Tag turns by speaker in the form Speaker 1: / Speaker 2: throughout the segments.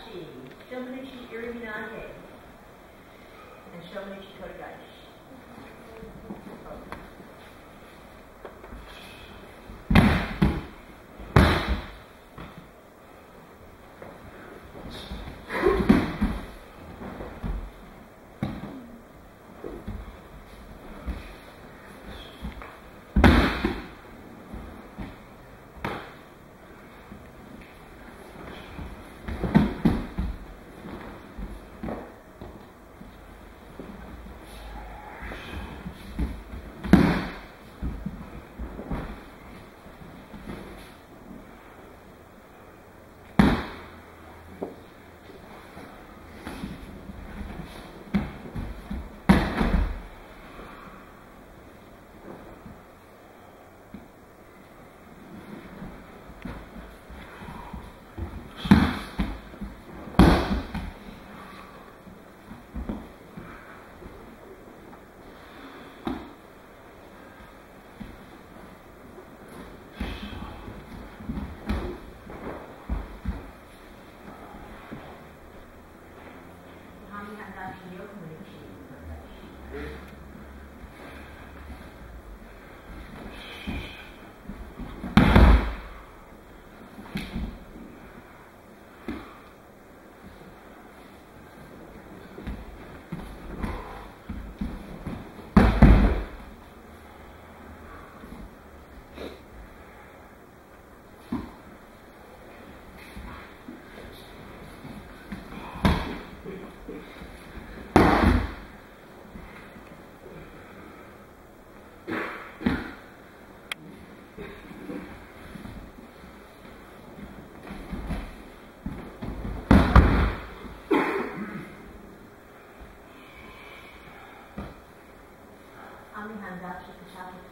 Speaker 1: Handachi, Shomanichi Iriminage, and Shomanichi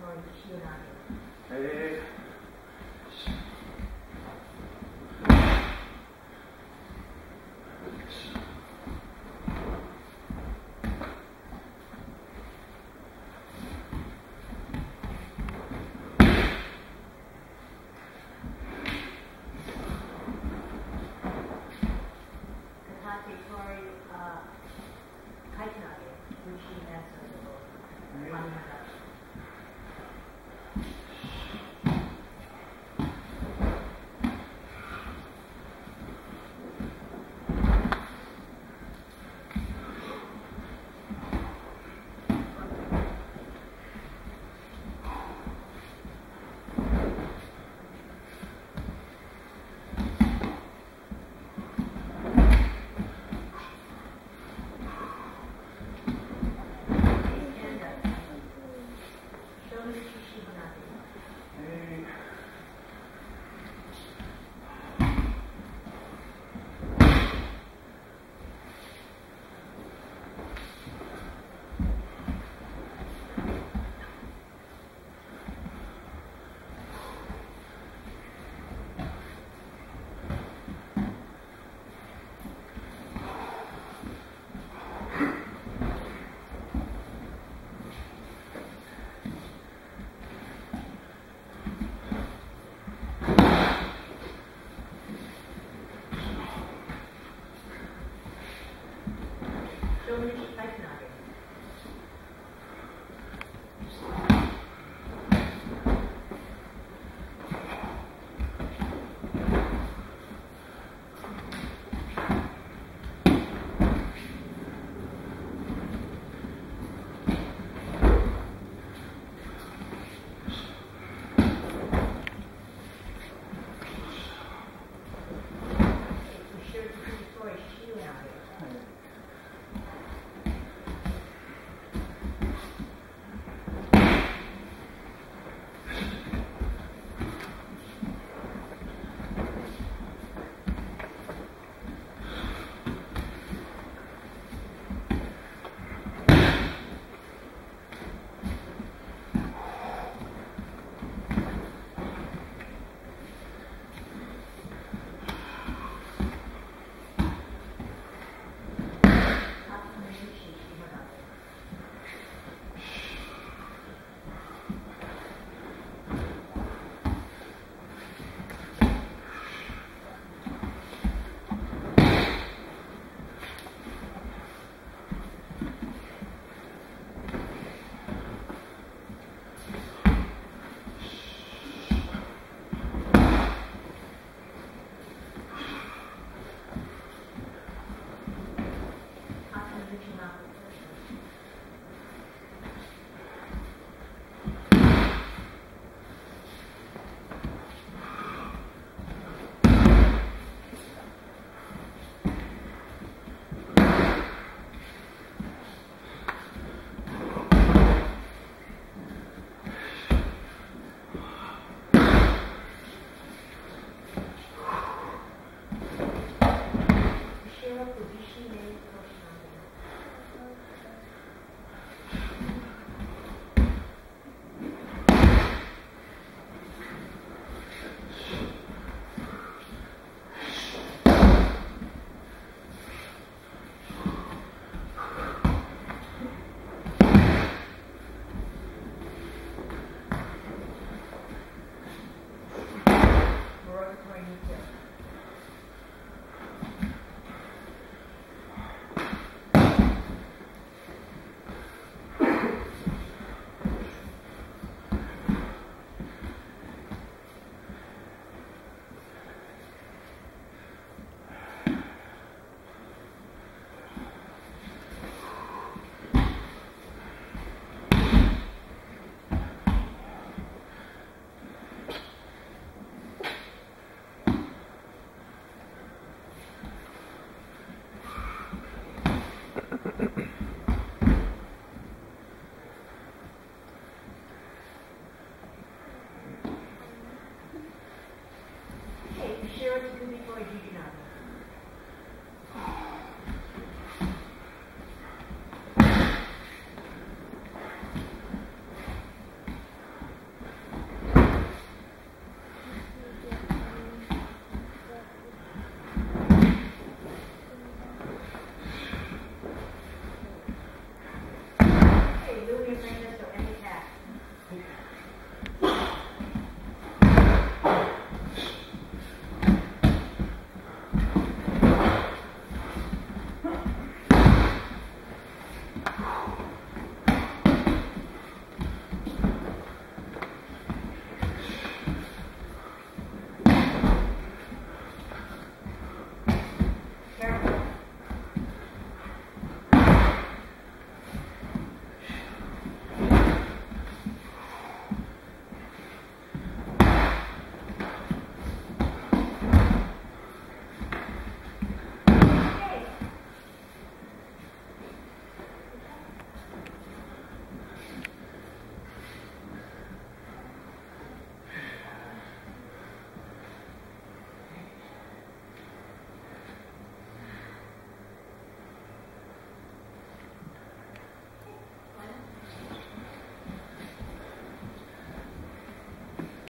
Speaker 1: Hami Handachi.